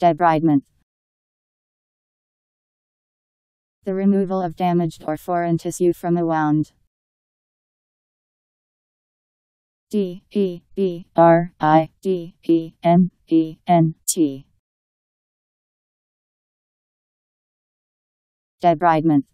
Debridement. The removal of damaged or foreign tissue from a wound. D E B R I D E M E N T. Debridement.